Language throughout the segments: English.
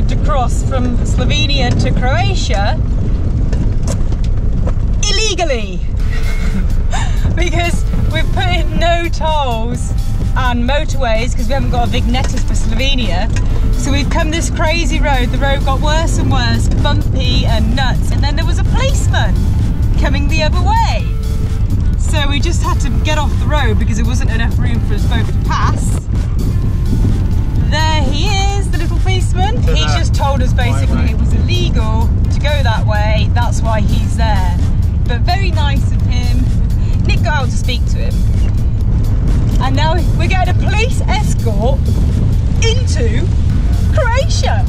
tried to cross from Slovenia to Croatia illegally because we've put in no tolls and motorways because we haven't got a vignettes for Slovenia. So we've come this crazy road. The road got worse and worse, bumpy and nuts. And then there was a policeman coming the other way. So we just had to get off the road because there wasn't enough room for us both to pass. There he is, the little policeman. He's just told us basically it was illegal to go that way. That's why he's there. But very nice of him. Nick got out to speak to him. And now we're getting a police escort into Croatia.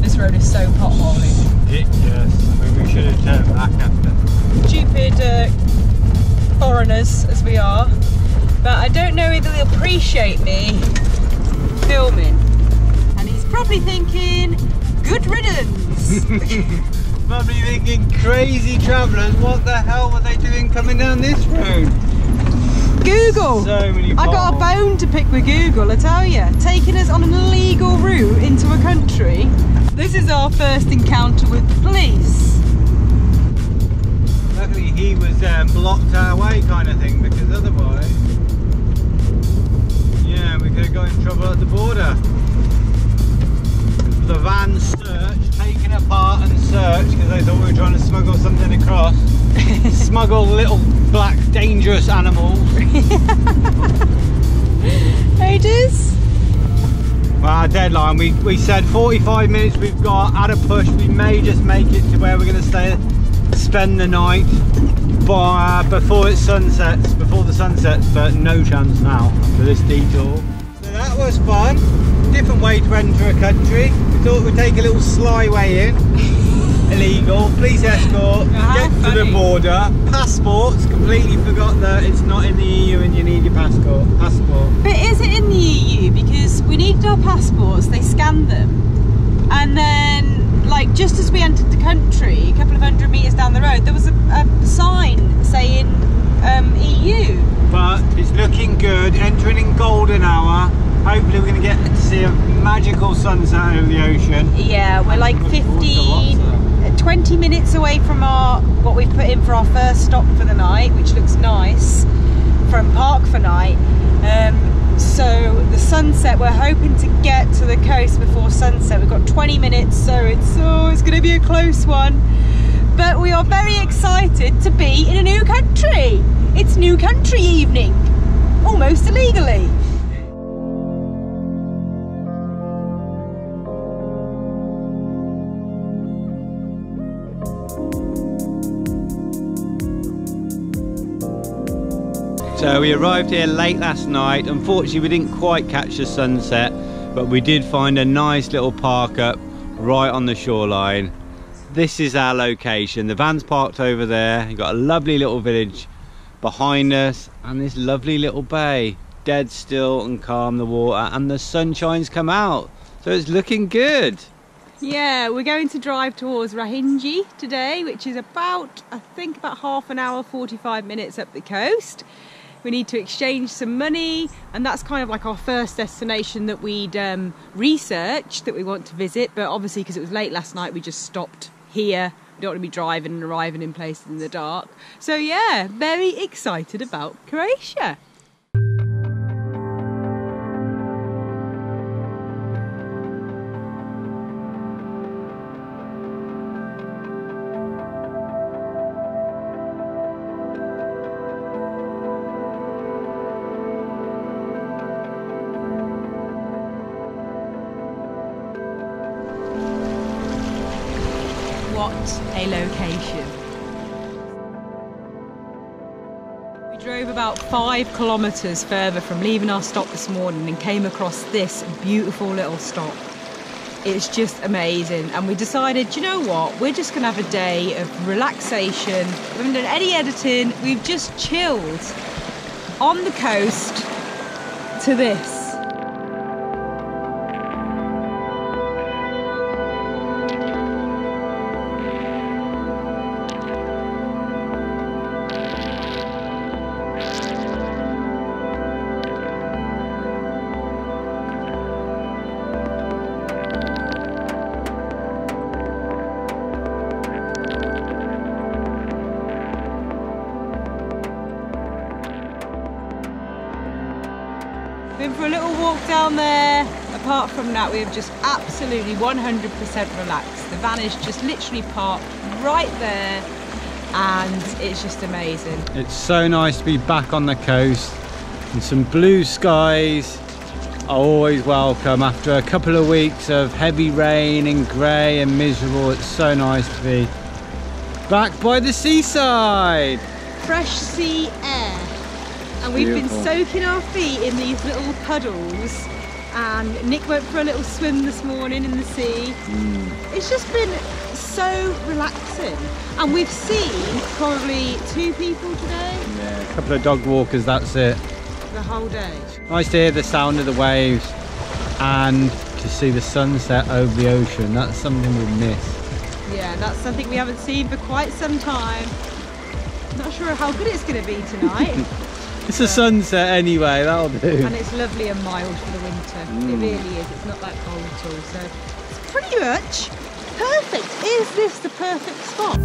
This road is so potholy. Ridiculous. Maybe we should have turned back after. Stupid uh, foreigners as we are. But I don't know whether they'll appreciate me filming. And he's probably thinking, good riddance. Probably thinking crazy travellers, what the hell were they doing coming down this road? Google. So many I got a bone to pick with Google, I tell you. Taking us on an illegal route into a country. This is our first encounter with the police. Luckily he was um, blocked our way kind of thing dangerous animals. Ages? Well, our deadline, we, we said 45 minutes we've got, at a push, we may just make it to where we're going to stay, spend the night by, uh, before it sunsets, before the sun sets, but no chance now for this detour. So that was fun, different way to enter a country. We thought we'd take a little sly way in, illegal, police escort, How get to the border, passports, completely forgot that it's not in the EU and you need your passport. passport. But is it in the EU? Because we needed our passports, they scanned them. And then, like, just as we entered the country, a couple of hundred metres down the road, there was a, a sign saying um, EU. but it's looking good. Entering in golden hour. Hopefully, we're going to get to see a magical sunset over the ocean. Yeah, we're like Looking 15, lots of 20 minutes away from our what we've put in for our first stop for the night, which looks nice from Park for Night. Um, so the sunset, we're hoping to get to the coast before sunset. We've got 20 minutes, so it's oh, it's going to be a close one. But we are very excited to be in a new country. It's new country evening, almost illegally. So we arrived here late last night. Unfortunately, we didn't quite catch the sunset, but we did find a nice little park up right on the shoreline. This is our location. The van's parked over there. You've got a lovely little village behind us and this lovely little bay. Dead still and calm the water and the sunshine's come out. So it's looking good. Yeah, we're going to drive towards Rovinj today, which is about, I think, about half an hour, 45 minutes up the coast. We need to exchange some money, and that's kind of like our first destination that we'd um, researched that we want to visit. But obviously, because it was late last night, we just stopped here. We don't want to be driving and arriving in places in the dark. So, yeah, very excited about Croatia. Drove about five kilometres further from leaving our stop this morning and came across this beautiful little stop. It's just amazing. And we decided, you know what? We're just going to have a day of relaxation. We haven't done any editing. We've just chilled on the coast to this. Been for a little walk down there. Apart from that, we have just absolutely 100% relaxed. The van is just literally parked right there and it's just amazing. It's so nice to be back on the coast and some blue skies are always welcome after a couple of weeks of heavy rain and grey and miserable. It's so nice to be back by the seaside. Fresh sea air. And we've Beautiful. been soaking our feet in these little puddles. And Nick went for a little swim this morning in the sea. Mm. It's just been so relaxing. And we've seen probably two people today Yeah, a couple of dog walkers, that's it. the whole day. Nice to hear the sound of the waves and to see the sunset over the ocean. That's something we miss. Yeah, that's something we haven't seen for quite some time. Not sure how good it's going to be tonight. It's a sunset anyway, that'll do. and it's lovely and mild for the winter. It Mm. really is. It's not that cold at all. So it's pretty much perfect. Is this the perfect spot?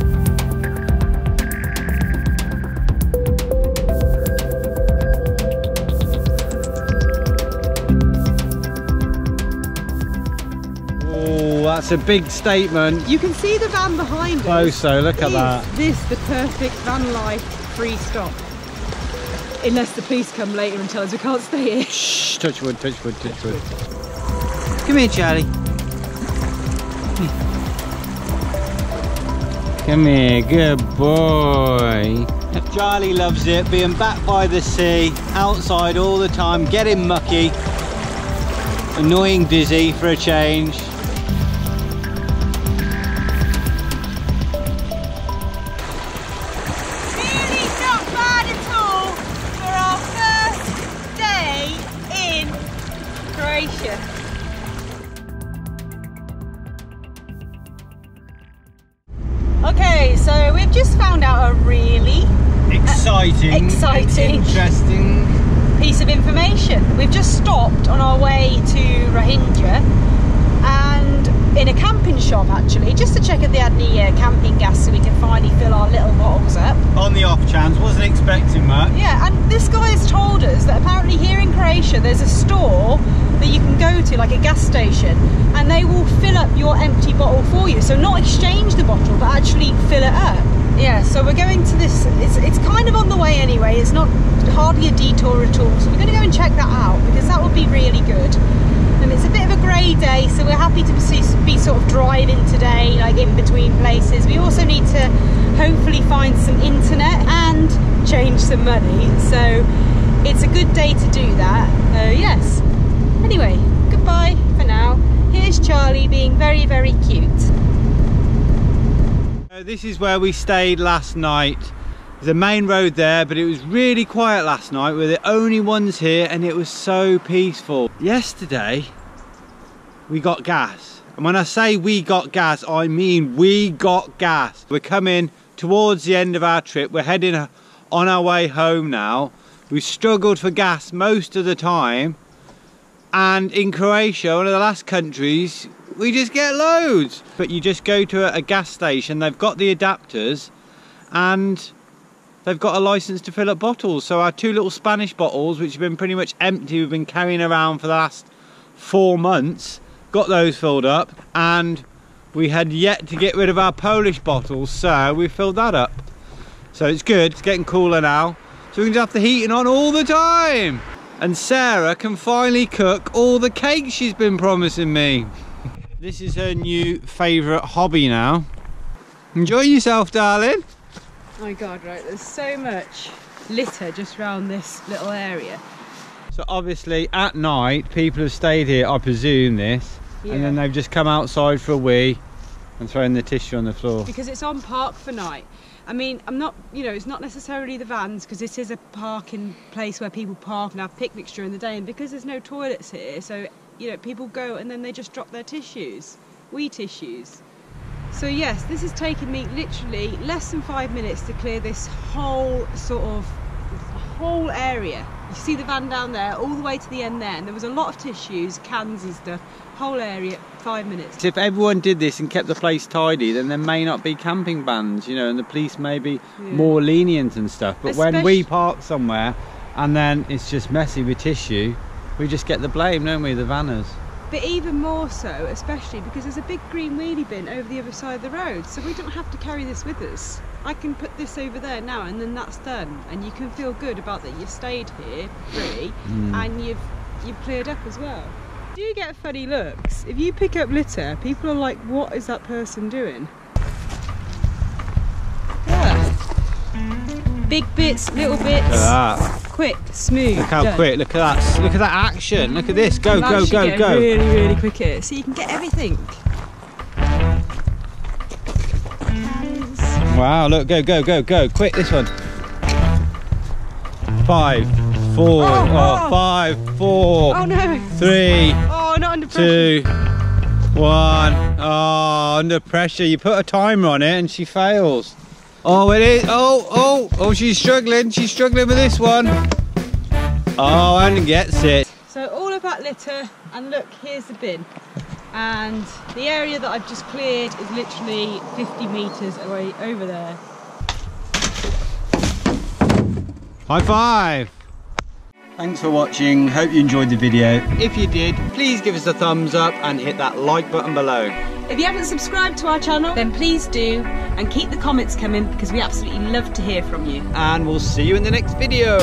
Oh, that's a big statement. You can see the van behind us. Closer, look at Is that. this the perfect van life free stop? Unless the police come later and tell us we can't stay here. Shh, touch wood, touch wood, touch wood. Come here, Charlie. Come here, good boy. Charlie loves it, being back by the sea, outside all the time, getting mucky, annoying Dizzy for a change. Exciting. Exciting. Interesting. piece of information. We've just stopped on our way to Rovinj and in a camping shop actually, just to check if they had any uh, camping gas so we can finally fill our little bottles up. On the off chance, wasn't expecting much. Yeah, and this guy has told us that apparently here in Croatia there's a store that you can go to, like a gas station, and they will fill up your empty bottle for you. So not exchange the bottle, but actually fill it up. Yeah, so we're going to this. It's it's kind of on the way anyway. It's not hardly a detour at all. So we're going to go and check that out because that would be really good. And it's a bit of a grey day, so we're happy to be sort of driving today, like in between places. We also need to hopefully find some internet and change some money. So it's a good day to do that. Uh, yes. Anyway, goodbye for now. Here's Charlie being very, very cute. This is where we stayed last night. A main road there, but it was really quiet last night. We're the only ones here and it was so peaceful. Yesterday, we got gas. And when I say we got gas, I mean we got gas. We're coming towards the end of our trip. We're heading on our way home now. We struggled for gas most of the time. And in Croatia, one of the last countries, we just get loads. But you just go to a, a gas station, they've got the adapters and they've got a license to fill up bottles. So our two little Spanish bottles, which have been pretty much empty, we've been carrying around for the last four months, got those filled up and we had yet to get rid of our Polish bottles, so we filled that up. So it's good, it's getting cooler now. So we can just have the heating on all the time. And Sarah can finally cook all the cakes she's been promising me. This is her new favourite hobby now. Enjoy yourself, darling. Oh my god, right, there's so much litter just around this little area. So obviously at night people have stayed here, I presume this, and then they've just come outside for a wee and thrown the tissue on the floor. Because it's on park for night. I mean, I'm not, you know, it's not necessarily the vans because this is a parking place where people park and have picnics during the day. And because there's no toilets here, so, you know, people go and then they just drop their tissues, wee tissues. So, yes, this has taken me literally less than five minutes to clear this whole sort of whole area. You see the van down there, all the way to the end there, and there was a lot of tissues, cans and stuff. Whole area, five minutes. If everyone did this and kept the place tidy, then there may not be camping bans, you know, and the police may be Yeah. more lenient and stuff. But when we park somewhere and then it's just messy with tissue, we just get the blame, don't we, the vanners? But even more so, especially because there's a big green wheelie bin over the other side of the road, so we don't have to carry this with us. I can put this over there now and then that's done. And you can feel good about that you've stayed here free Mm. and you've you've cleared up as well. Do you do get funny looks. If you pick up litter, people are like, what is that person doing? Big bits, little bits, Look at that. quick, smooth. Look how done. quick. Look at that. Look at that action. Look at this. Go, go, go, go. Really, really quick here. So you can get everything. Wow, look, go, go, go, go. Quick, this one. Five, four, Oh, oh, oh. five, four, Oh no! three, Oh, not under pressure. two, one. Oh, under pressure. You put a timer on it and she fails. Oh, it is. Oh, oh, oh, she's struggling. She's struggling with this one. Oh, and gets it. So all of that litter, and look, here's the bin. And the area that I've just cleared is literally 50 metres away over there. High five! Thanks for watching, hope you enjoyed the video. If you did, please give us a thumbs up and hit that like button below. If you haven't subscribed to our channel, then please do, and keep the comments coming because we absolutely love to hear from you. And we'll see you in the next video.